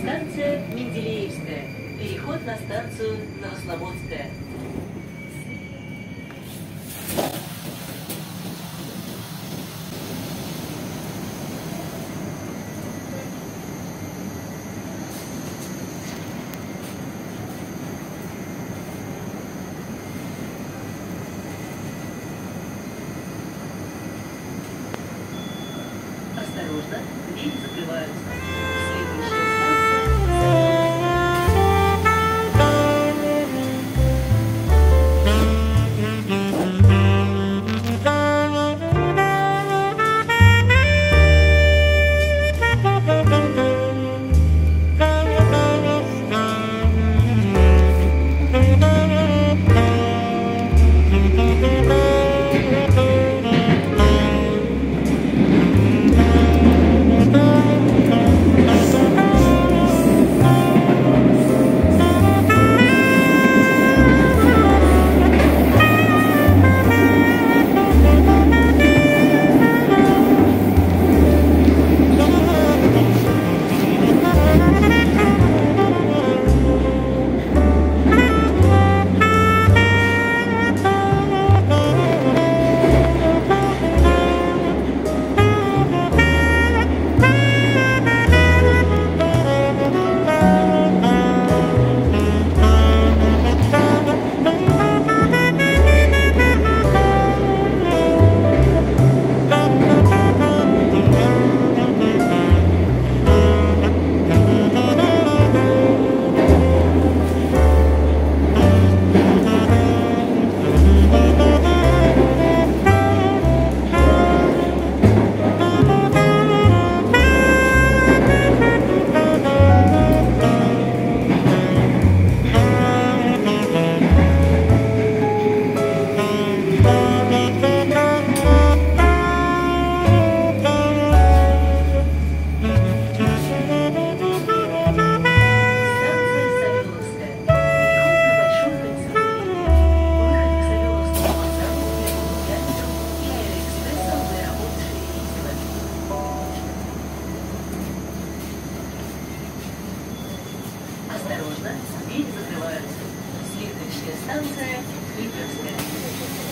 Станция Менделеевская. Переход на станцию Новослободская. Осторожно, двери закрываются. дверь закрывается. Следующая станция Липецкая.